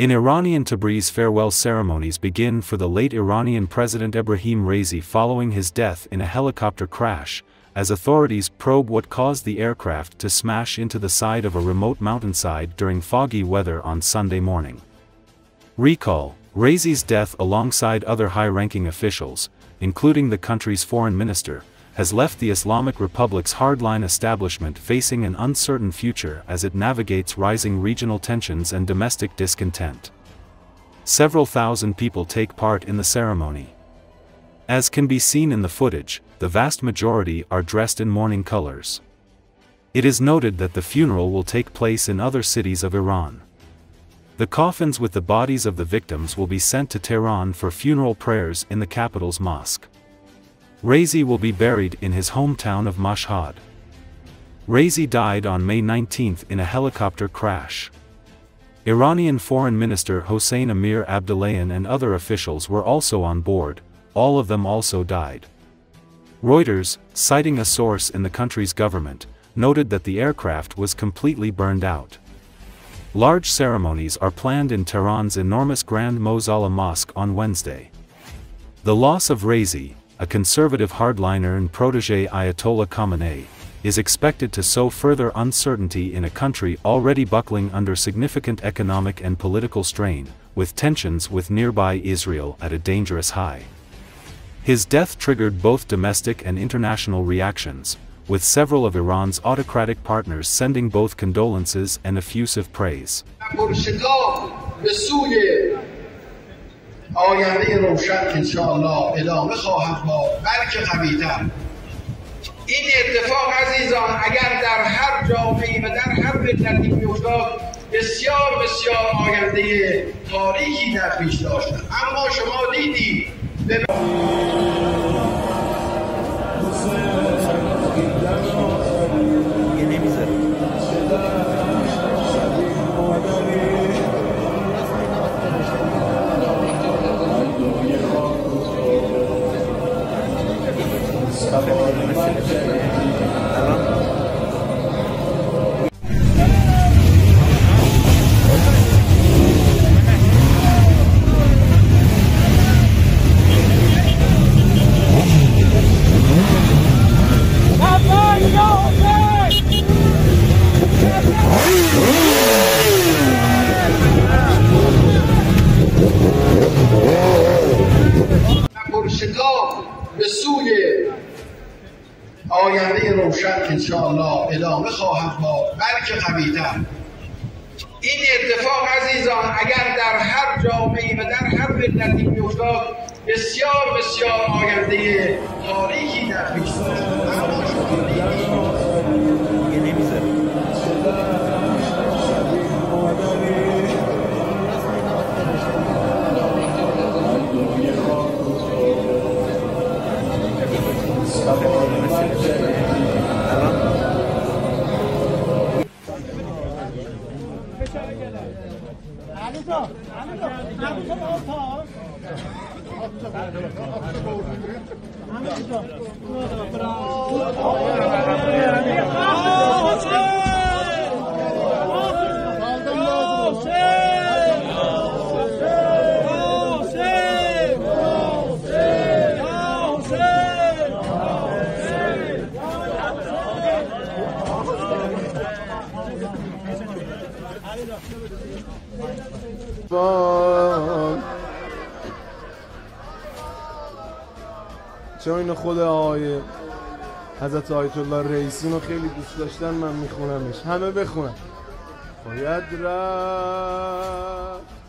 In Iranian Tabriz farewell ceremonies begin for the late Iranian President Ebrahim Raisi following his death in a helicopter crash, as authorities probe what caused the aircraft to smash into the side of a remote mountainside during foggy weather on Sunday morning. Recall, Raisi's death alongside other high-ranking officials, including the country's foreign minister, has left the Islamic Republic's hardline establishment facing an uncertain future as it navigates rising regional tensions and domestic discontent. Several thousand people take part in the ceremony. As can be seen in the footage, the vast majority are dressed in mourning colors. It is noted that the funeral will take place in other cities of Iran. The coffins with the bodies of the victims will be sent to Tehran for funeral prayers in the capital's mosque. Raisi will be buried in his hometown of Mashhad. Raisi died on May 19 in a helicopter crash. Iranian Foreign Minister Hossein Amir Abdollahian and other officials were also on board, all of them also died. Reuters, citing a source in the country's government, noted that the aircraft was completely burned out. Large ceremonies are planned in Tehran's enormous Grand Mosalla Mosque on Wednesday. The loss of Raisi, a conservative hardliner and protege Ayatollah Khamenei, is expected to sow further uncertainty in a country already buckling under significant economic and political strain, with tensions with nearby Israel at a dangerous high. His death triggered both domestic and international reactions, with several of Iran's autocratic partners sending both condolences and effusive praise. آینده روشن انشاءالله ادامه خواهد با بلکه قویتر. این اتفاق عزیزان اگر در هر جامعه و در هر ملتی میافتاد بسیار بسیار آینده تاریخی در پیش داشتن اما شما دیدید به Poršekov, Vesulje, آینده روشن انشاءالله ادامه خواهد با بلکه قویتر. این اتفاق عزیزان اگر در هر جامعه و در هر ملتی میافتاد بسیار بسیار آینده تاریخی در پیش 말씀해 주시고요. 안에서 안에서 안에서부터 안에서 چون اینو خود آقای حضرت آیت الله رئیسی رو خیلی دوست داشتن من میخونمش. همه بخونم باید رفت.